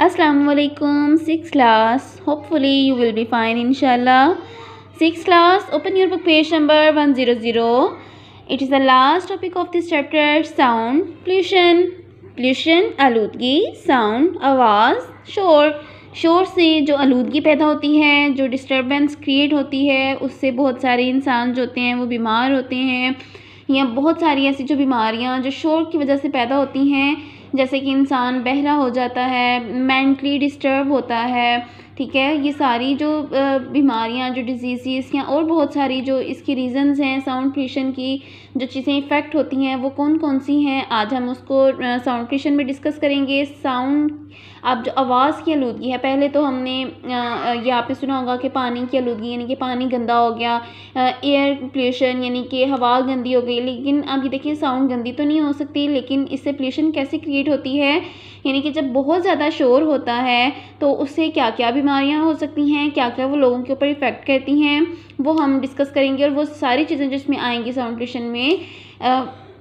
Assalamualaikum 6th class hopefully you will be fine inshallah 6th class open your book page number 100 it is the last topic of this chapter sound pollution pollution आलूदगी sound आवाज़ शोर शोर से जो आलूदगी पैदा होती है जो डिस्टर्बेंस क्रिएट होती है उससे बहुत सारे इंसान जो होते हैं वो बीमार होते हैं या बहुत सारी ऐसी जो बीमारियाँ जो शोर की वजह से पैदा होती हैं जैसे कि इंसान बहरा हो जाता है मेंटली डिस्टर्ब होता है, ठीक है? ये सारी जो बीमारियाँ, जो डिज़ीज़ या और बहुत सारी जो इसकी रीज़न्स हैं साउंड पोल्यूशन की जो चीज़ें इफ़ेक्ट होती हैं, वो कौन कौन सी हैं? आज हम उसको साउंड पोल्यूशन में डिस्कस करेंगे। साउंड अब जो आवाज़ की आलूदगी है, पहले तो हमने यहाँ पे सुना होगा कि पानी की आलूदगी यानी कि पानी गंदा हो गया एयर पोल्यूशन यानी कि हवा गंदी हो गई, लेकिन अब ये देखिए साउंड गंदी तो नहीं हो सकती, लेकिन इससे पोल्यूशन कैसे क्रिएट होती है? यानी कि जब बहुत ज़्यादा शोर होता है तो उससे क्या क्या बीमारियाँ हो सकती हैं क्या क्या वो लोगों के ऊपर इफ़ेक्ट करती हैं, वो हम डिस्कस करेंगे और वो सारी चीज़ें जिसमें आएँगी साउंड पोल्यूशन में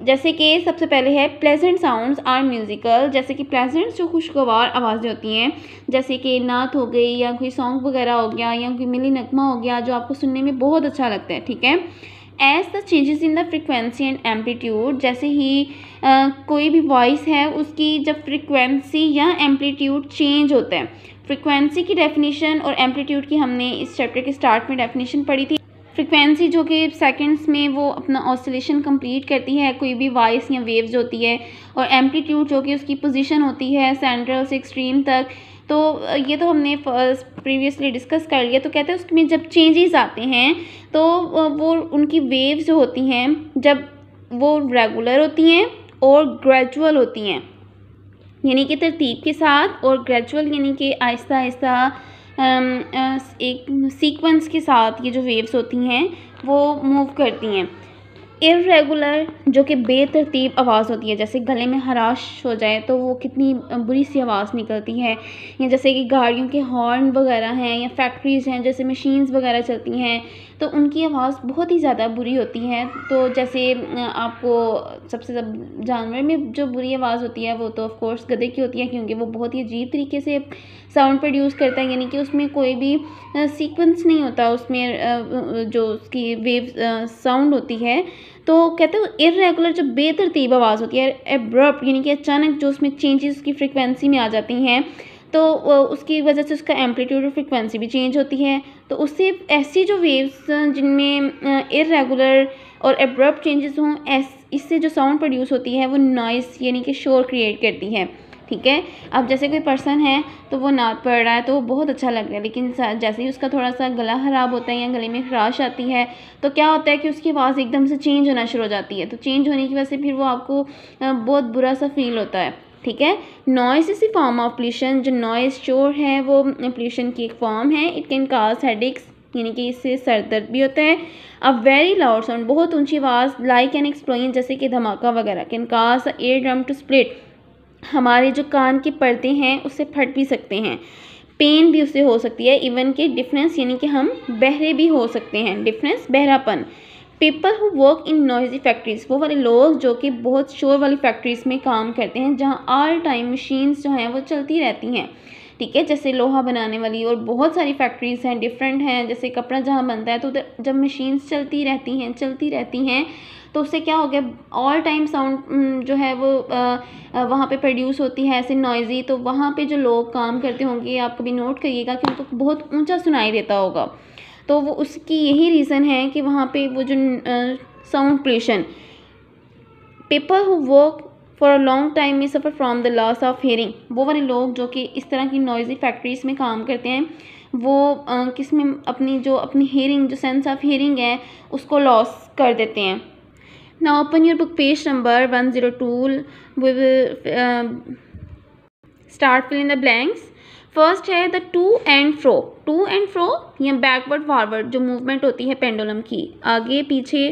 जैसे कि सबसे पहले है प्लेजेंट साउंड्स आर म्यूज़िकल जैसे कि प्लेजेंट्स जो खुशगवार आवाज़ें होती हैं जैसे कि नात हो गई या कोई सॉन्ग वगैरह हो गया या कोई मिली नगमा हो गया जो आपको सुनने में बहुत अच्छा लगता है ठीक है? As the changes in the frequency and amplitude जैसे ही आ, कोई भी वॉइस है उसकी जब फ्रिक्वेंसी या एम्पलीट्यूड चेंज होता है। फ्रिक्वेंसी की डेफिनेशन और एम्पलीट्यूड की हमने इस चैप्टर के स्टार्ट में डेफिनेशन पढ़ी थी। फ्रिक्वेंसी जो कि सेकंड्स में वो अपना ऑसिलेशन कंप्लीट करती है, कोई भी वॉइस या वेव्स होती है और एम्पलीट्यूड जो कि उसकी पोजीशन होती है सेंट्रल से एक्सट्रीम तक तो ये तो हमने फ़र्स्ट प्रीवियसली डिस्कस कर लिया। तो कहते हैं उसमें जब चेंजेस आते हैं तो वो उनकी वेव्स जो होती हैं, जब वो रेगुलर होती हैं और ग्रेजुअल होती हैं। यानी कि तरतीब के साथ और ग्रेजुअल यानी कि आहिस्ता आहिस्ता एक सीक्वेंस के साथ ये जो वेव्स होती हैं वो मूव करती हैं। इरेगुलर जो कि बेतरतीब आवाज़ होती है। जैसे गले में हराश हो जाए तो वो कितनी बुरी सी आवाज़ निकलती है। या जैसे कि गाड़ियों के हॉर्न वगैरह हैं या फैक्ट्रीज़ हैं, जैसे मशीन्स वगैरह चलती हैं तो उनकी आवाज़ बहुत ही ज़्यादा बुरी होती है। तो जैसे आपको सबसे सब जानवर में जो बुरी आवाज़ होती है वो तो ऑफ़ कोर्स गधे की होती है, क्योंकि वो बहुत ही अजीब तरीके से साउंड प्रोड्यूस करता है। यानी कि उसमें कोई भी सीक्वेंस नहीं होता। उसमें जो उसकी वेव साउंड होती है तो कहते हैं इरेगुलर जो बेतरतीब आवाज़ होती है एब्रप्ट यानी कि अचानक जो उसमें चेंजेस उसकी फ्रिक्वेंसी में आ जाती हैं तो उसकी वजह से उसका एम्पलीट्यूड और फ्रिक्वेंसी भी चेंज होती है। तो उससे ऐसी जो वेव्स जिनमें इरेगुलर और एब्रप्ट चेंजेस हों इससे जो साउंड प्रोड्यूस होती है, वो नॉइस यानी कि शोर क्रिएट करती है। ठीक है? अब जैसे कोई पर्सन है तो वो नाद पड़ रहा है तो वो बहुत अच्छा लग रहा है। लेकिन जैसे ही उसका थोड़ा सा गला ख़राब होता है या गले में खराश आती है तो क्या होता है कि उसकी आवाज़ एकदम से चेंज होना शुरू हो जाती है। तो चेंज होने की वजह से फिर वो आपको बहुत बुरा सा फील होता है, ठीक है? नॉइस इसी फॉर्म ऑफ़ पोल्यूशन जो नॉइस शोर है, वो पोल्यूशन की एक फॉर्म है। इट कैन काज हेडिक्स यानी कि इससे सर दर्द भी होता है। अब वेरी लाउड साउंड बहुत ऊँची आवाज़ लाइक एन एक्सप्लोजन जैसे कि धमाका वगैरह can cause eardrum to split हमारे जो कान के पर्दे हैं, उससे फट भी सकते हैं। पेन भी उससे हो सकती है इवन के डिफरेंस यानी कि हम बहरे भी हो सकते हैं। Difference बहरापन। People who work in noisy factories वो वाले लोग जो कि बहुत शोर वाली फैक्ट्रीज़ में काम करते हैं, जहाँ आल टाइम मशीन्स जो हैं, वो चलती रहती हैं। ठीक है, जैसे लोहा बनाने वाली और बहुत सारी फैक्ट्रीज़ हैं डिफरेंट हैं, जैसे कपड़ा जहाँ बनता है तो उधर जब मशीन्स चलती रहती हैं, चलती रहती हैं तो उससे क्या हो गया ऑल टाइम साउंड जो है वो वहाँ पे प्रोड्यूस होती है ऐसे नॉइज़ी तो वहाँ पे जो लोग काम करते होंगे, आप कभी नोट करिएगा कि उनको बहुत ऊँचा सुनाई देता होगा। तो वो उसकी यही रीज़न है कि वहाँ पे वो जो sound pollution people who work for a long time में suffer from the loss of hearing वो वाले लोग जो कि इस तरह की नॉइज़ी फैक्ट्रीज़ में काम करते हैं, वो किसमें अपनी जो, अपनी हेयरिंग जो सेंस ऑफ़ हेयरिंग है, उसको लॉस कर देते हैं। ना open your book page number one zero two we start fill in the blanks first है the to and fro to and fro या बैकवर्ड फॉरवर्ड जो मूवमेंट होती है पेंडोलम की, आगे, पीछे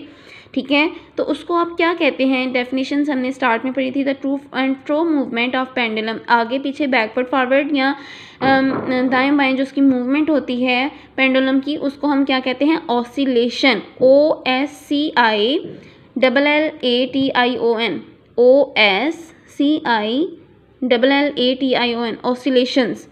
ठीक है? तो उसको आप क्या कहते हैं? डेफिनेशन हमने स्टार्ट में पढ़ी थी the to and fro movement of pendulum आगे, पीछे बैकवर्ड फॉरवर्ड या दाएँ बाएँ जो उसकी मूवमेंट होती है पेंडुलम की, उसको हम क्या कहते हैं? Oscillation O S C I double L A T I O N O S C I double L A T I O N oscillations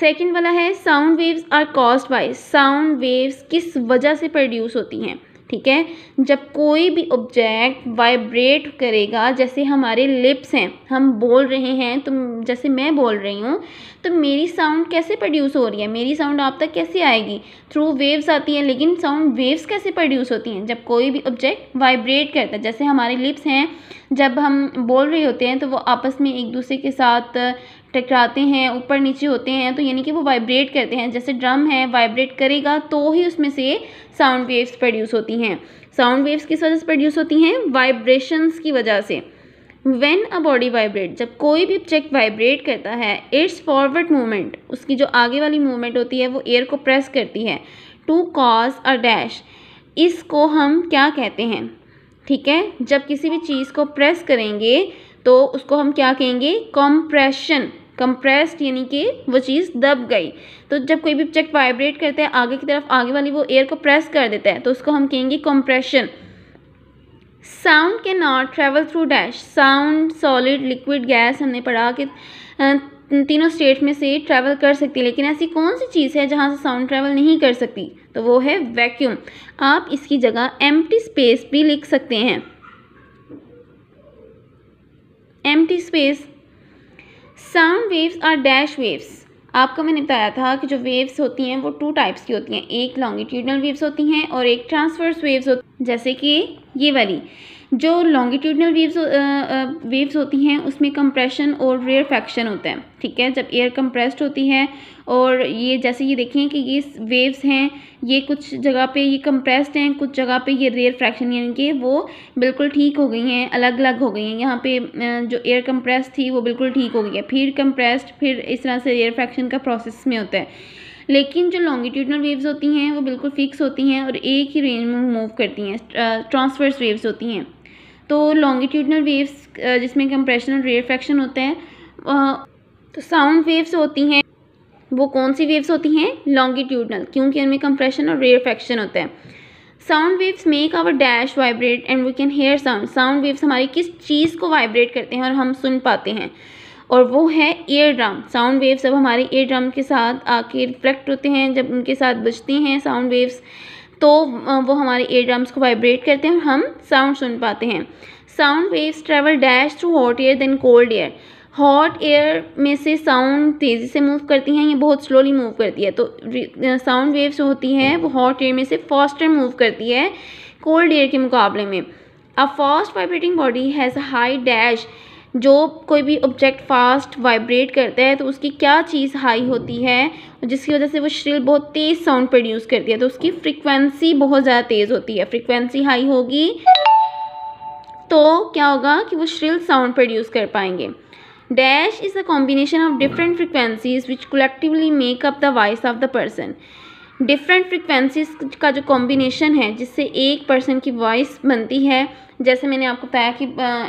second वाला है sound waves are caused by sound waves किस वजह से produce होती हैं? ठीक है? जब कोई भी ऑब्जेक्ट वाइब्रेट करेगा, जैसे हमारे लिप्स हैं, हम बोल रहे हैं तो जैसे मैं बोल रही हूँ तो मेरी साउंड कैसे प्रोड्यूस हो रही है? मेरी साउंड आप तक कैसे आएगी? थ्रू वेव्स आती हैं, लेकिन साउंड वेव्स कैसे प्रोड्यूस होती हैं? जब कोई भी ऑब्जेक्ट वाइब्रेट करता है, जैसे हमारे लिप्स हैं, जब हम बोल रहे होते हैं तो वो आपस में एक दूसरे के साथ टकराते हैं, ऊपर नीचे होते हैं तो यानी कि वो वाइब्रेट करते हैं। जैसे ड्रम है वाइब्रेट करेगा तो ही उसमें से साउंड वेव्स प्रोड्यूस होती हैं। साउंड वेव्स किस वजह से प्रोड्यूस होती हैं? वाइब्रेशंस की वजह से। वेन अ बॉडी वाइब्रेट जब कोई भी ऑब्जेक्ट वाइब्रेट करता है इट्स फॉरवर्ड मूवमेंट उसकी जो आगे वाली मूवमेंट होती है, वो एयर को प्रेस करती है। टू कॉज अ डैश इसको हम क्या कहते हैं? ठीक है? जब किसी भी चीज़ को प्रेस करेंगे तो उसको हम क्या कहेंगे? कॉम्प्रेशन कंप्रेस्ड यानी कि वो चीज़ दब गई। तो जब कोई भी ऑब्जेक्ट वाइब्रेट करता है, आगे की तरफ़, आगे वाली वो एयर को प्रेस कर देता है तो उसको हम कहेंगे compression sound can not travel through dash sound solid liquid gas हमने पढ़ा कि तीनों स्टेट में से ट्रैवल कर सकती है, लेकिन ऐसी कौन सी चीज़ है जहाँ से साउंड ट्रैवल नहीं कर सकती? तो वो है वैक्यूम आप इसकी जगह एम्प्टी स्पेस भी लिख सकते हैं। Empty space sound waves are dash waves आपको मैंने बताया था कि जो वेव्स होती हैं, वो टू टाइप्स की होती हैं। एक लॉन्गिट्यूडनल वेव्स होती हैं और एक ट्रांसवर्स वेव्स होती जैसे कि ये वाली। जो लॉन्गिट्यूडनल वेव्स वेव्स होती हैं, उसमें कंप्रेशन और रेयर फैक्शन होता है, ठीक है? जब एयर कंप्रेस्ड होती है और ये, जैसे ये देखें कि ये वेव्स हैं, ये कुछ जगह पे ये कंप्रेस्ड हैं, कुछ जगह पे ये रेयर फ्रैक्शन यानी कि वो बिल्कुल ठीक हो गई हैं अलग अलग हो गई हैं। यहाँ पे जो एयर कंप्रेस थी वो बिल्कुल ठीक हो गई है। फिर कंप्रेस्ड फिर इस तरह से एयर फ्रैक्शन का प्रोसेस में होता है। लेकिन जो लॉन्गिट्यूडनल वेव्स होती हैं, वो बिल्कुल फिक्स होती हैं और एक ही रेंज में मूव करती हैं ट्रांसवर्स वेव्स होती हैं। तो लॉन्गिट्यूडनल वेव्स जिसमें कंप्रेशन और रेयर फ्रैक्शन होता है तो साउंड वेव्स होती हैं, वो कौन सी वेव्स होती हैं? लॉन्गिट्यूडनल क्योंकि उनमें कंप्रेशन और रेयर फ्रैक्शन होता है। Sound waves make our dash vibrate and we can hear sound sound waves हमारी किस चीज़ को वाइब्रेट करते हैं और हम सुन पाते हैं? और वो है ईयर ड्रम साउंड वेव्स जब हमारे ईयर ड्रम के साथ आके रिफ्लेक्ट होते हैं, जब उनके साथ बजती हैं साउंड वेव्स तो वो हमारे ईयर ड्रम्स को वाइब्रेट करते हैं और हम साउंड सुन पाते हैं। Sound waves travel dash through hot air than cold air hot air में से साउंड तेज़ी से मूव करती हैं, ये बहुत स्लोली मूव करती है। तो साउंड वेव्स जो होती हैं, वो हॉट एयर में से फास्टर मूव करती है कोल्ड एयर के मुकाबले में। A fast vibrating body has high dash जो कोई भी ऑब्जेक्ट फास्ट वाइब्रेट करता है तो उसकी क्या चीज़ हाई होती है? जिसकी वजह से वो श्रिल बहुत तेज़ साउंड प्रोड्यूस करती है तो उसकी फ्रिक्वेंसी बहुत ज़्यादा तेज़ होती है। फ्रिक्वेंसी हाई होगी तो क्या होगा कि वो श्रिल साउंड प्रोड्यूस कर पाएँगे। Dash is a combination of different frequencies which collectively make up the voice of the person different frequencies का जो कॉम्बिनेशन है, जिससे एक पर्सन की वॉइस बनती है, जैसे मैंने आपको बताया कि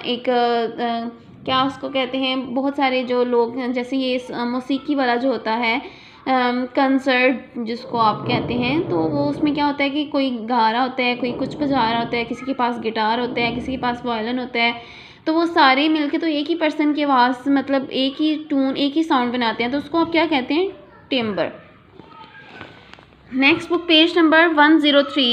एक क्या उसको कहते हैं, बहुत सारे जो लोग जैसे ये मौसीकी वाला जो होता है कंसर्ट जिसको आप कहते हैं तो वो उसमें क्या होता है कि कोई गा रहा होता है, कोई कुछ बजा रहा होता है, किसी के पास गिटार होता है, किसी के पास वायलिन होता है तो वो सारे मिलके तो एक ही पर्सन की आवाज़ मतलब एक ही टून एक ही साउंड बनाते हैं तो उसको आप क्या कहते हैं? Timbre next book page number one zero three